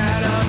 shadow.